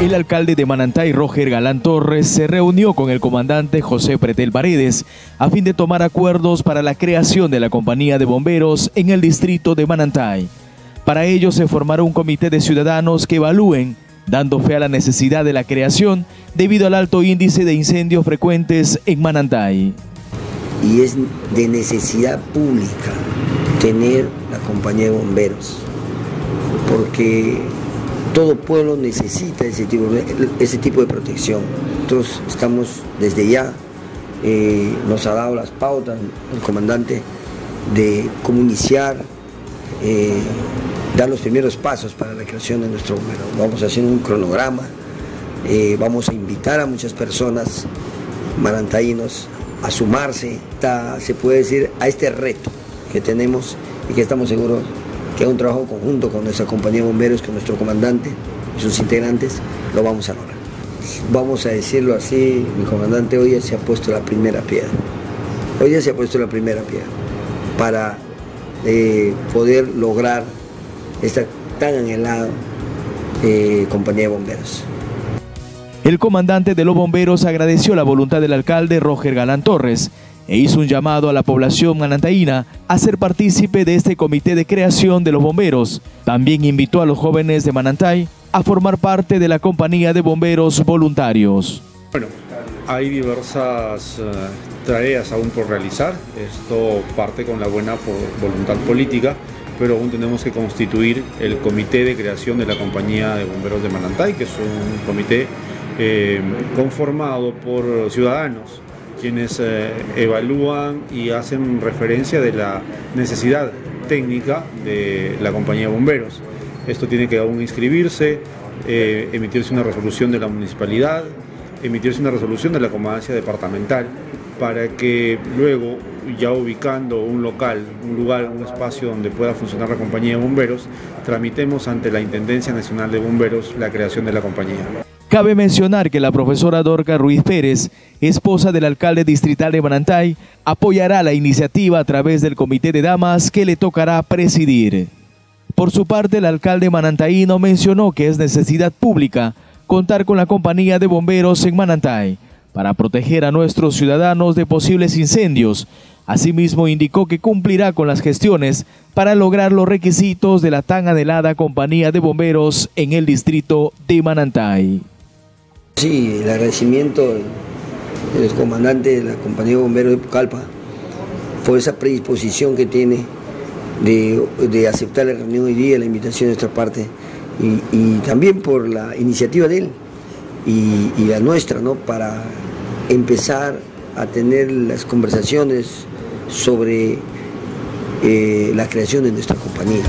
El alcalde de Manantay, Roger Galán Torres, se reunió con el comandante José Pretel Paredes a fin de tomar acuerdos para la creación de la compañía de bomberos en el distrito de Manantay. Para ello se formará un comité de ciudadanos que evalúen, dando fe a la necesidad de la creación debido al alto índice de incendios frecuentes en Manantay. Y es de necesidad pública tener la compañía de bomberos, porque todo pueblo necesita ese tipo, de protección. Nosotros estamos desde ya, eh, nos ha dado las pautas el comandante de cómo iniciar, eh, dar los primeros pasos para la creación de nuestro bombero. Vamos a hacer un cronograma, eh, vamos a invitar a muchas personas marantaínos a sumarse, se puede decir, a este reto que tenemos y que estamos seguros que es un trabajo conjunto con nuestra compañía de bomberos, con nuestro comandante y sus integrantes, lo vamos a lograr. Vamos a decirlo así, mi comandante hoy ya se ha puesto la primera piedra. Hoy ya se ha puesto la primera piedra para eh, poder lograr esta tan anhelada eh, compañía de bomberos. El comandante de los bomberos agradeció la voluntad del alcalde Roger Galán Torres e hizo un llamado a la población manantaína a ser partícipe de este comité de creación de los bomberos. También invitó a los jóvenes de Manantay a formar parte de la compañía de bomberos voluntarios. Bueno, hay diversas eh, tareas aún por realizar. Esto parte con la buena voluntad política, pero aún tenemos que constituir el comité de creación de la compañía de bomberos de Manantay, que es un comité eh, conformado por ciudadanos quienes eh, evalúan y hacen referencia de la necesidad técnica de la compañía de bomberos. Esto tiene que aún inscribirse, eh, emitirse una resolución de la municipalidad, emitirse una resolución de la comandancia departamental para que luego, ya ubicando un local, un lugar, un espacio donde pueda funcionar la compañía de bomberos, tramitemos ante la Intendencia Nacional de Bomberos la creación de la compañía. Cabe mencionar que la profesora Dorca Ruiz Pérez, esposa del alcalde distrital de Manantay, apoyará la iniciativa a través del comité de damas que le tocará presidir. Por su parte, el alcalde manantaíno mencionó que es necesidad pública contar con la compañía de bomberos en Manantay para proteger a nuestros ciudadanos de posibles incendios. Asimismo, indicó que cumplirá con las gestiones para lograr los requisitos de la tan anhelada compañía de bomberos en el distrito de Manantay. Sí, el agradecimiento del comandante de la compañía de bomberos de Pucallpa por esa predisposición que tiene de, aceptar la reunión hoy día, la invitación de nuestra parte y, también por la iniciativa de él y, la nuestra, ¿no? Para empezar a tener las conversaciones sobre eh, la creación de nuestra compañía.